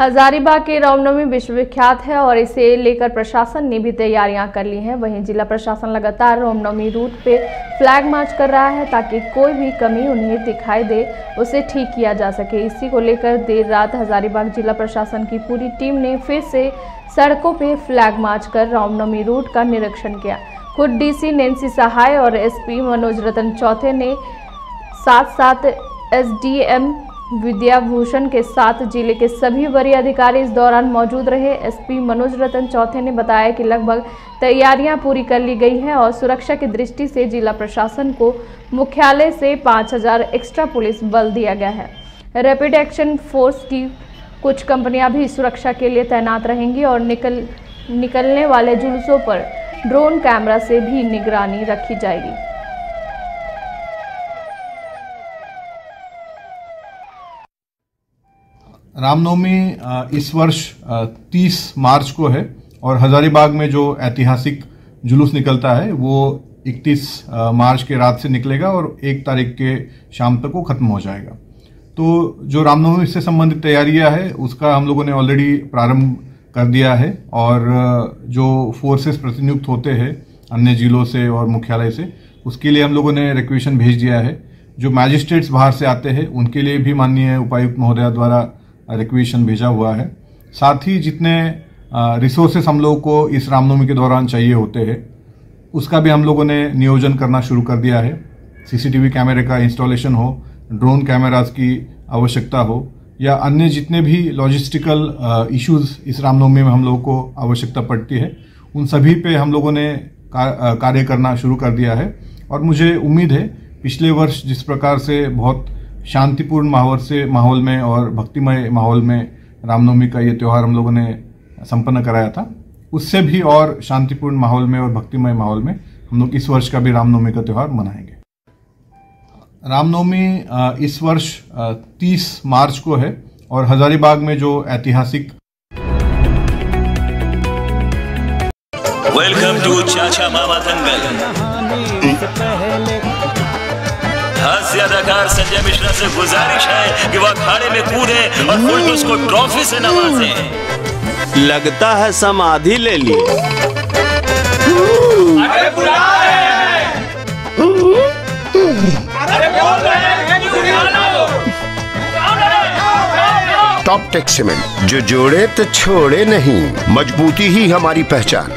हजारीबाग की रामनवमी विश्वविख्यात है और इसे लेकर प्रशासन ने भी तैयारियाँ कर ली हैं। वहीं जिला प्रशासन लगातार रामनवमी रूट पे फ्लैग मार्च कर रहा है ताकि कोई भी कमी उन्हें दिखाई दे, उसे ठीक किया जा सके। इसी को लेकर देर रात हजारीबाग जिला प्रशासन की पूरी टीम ने फिर से सड़कों पे फ्लैग मार्च कर रामनवमी रूट का निरीक्षण किया। खुद डीसी नैन्सी सहाय और एसपी मनोज रतन चौथे ने साथ साथ एसडीएम विद्याभूषण के साथ ज़िले के सभी वरीय अधिकारी इस दौरान मौजूद रहे। एसपी मनोज रतन चौथे ने बताया कि लगभग तैयारियाँ पूरी कर ली गई हैं और सुरक्षा की दृष्टि से जिला प्रशासन को मुख्यालय से 5000 एक्स्ट्रा पुलिस बल दिया गया है। रैपिड एक्शन फोर्स की कुछ कंपनियाँ भी सुरक्षा के लिए तैनात रहेंगी और निकल, निकलने वाले जुलूसों पर ड्रोन कैमरा से भी निगरानी रखी जाएगी। रामनवमी इस वर्ष 30 मार्च को है और हजारीबाग में जो ऐतिहासिक जुलूस निकलता है, वो 31 मार्च के रात से निकलेगा और एक तारीख के शाम तक वो खत्म हो जाएगा। तो जो रामनवमी से संबंधित तैयारियाँ है, उसका हम लोगों ने ऑलरेडी प्रारंभ कर दिया है और जो फोर्सेस प्रतिनियुक्त होते हैं, अन्य जिलों से और मुख्यालय से, उसके लिए हम लोगों ने रिक्वेशन भेज दिया है। जो मैजिस्ट्रेट्स बाहर से आते हैं, उनके लिए भी माननीय उपायुक्त महोदया द्वारा रिक्वेशन भेजा हुआ है। साथ ही जितने रिसोर्सेस हम लोगों को इस रामनवमी के दौरान चाहिए होते हैं, उसका भी हम लोगों ने नियोजन करना शुरू कर दिया है। सीसीटीवी कैमरे का इंस्टॉलेशन हो ड्रोन कैमराज की आवश्यकता हो, या अन्य जितने भी लॉजिस्टिकल इश्यूज़ इस रामनवमी में हम लोगों को आवश्यकता पड़ती है, उन सभी पे हम लोगों ने कार्य करना शुरू कर दिया है। और मुझे उम्मीद है, पिछले वर्ष जिस प्रकार से बहुत शांतिपूर्ण माहौल से माहौल में और भक्तिमय माहौल में रामनवमी का ये त्यौहार हम लोगों ने संपन्न कराया था। उससे भी और शांतिपूर्ण माहौल में और भक्तिमय माहौल में हम लोग इस वर्ष का भी रामनवमी का त्यौहार मनाएँगे। रामनवमी इस वर्ष 30 मार्च को है और हजारीबाग में जो ऐतिहासिक वेलकम टू चाचा मामा दंगल हास्य अदाकार संजय मिश्रा से गुजारिश है कि वह अखाड़े में कूदे और फुलटूस को ट्रॉफी से नवाजे। लगता है समाधि ले ली। अरे बुला रहे हैं। अरे बोल रहे हैं कि बुला टॉप टेक सीमेंट। जो जोड़े तो छोड़े नहीं। मजबूती ही हमारी पहचान।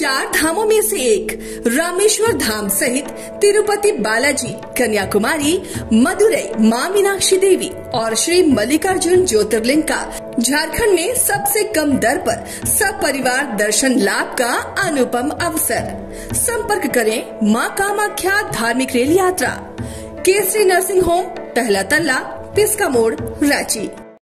चार धामों में से एक, रामेश्वर धाम सहित तिरुपति बालाजी, कन्याकुमारी मदुरई माँ मीनाक्षी देवी और श्री मल्लिकार्जुन ज्योतिर्लिंग का झारखंड में सबसे कम दर पर सब परिवार दर्शन लाभ का अनुपम अवसर। संपर्क करें माँ कामाख्या धार्मिक रेल यात्रा। केसरी नर्सिंग होम, पहला तल्ला, पिस्का मोड़, रांची।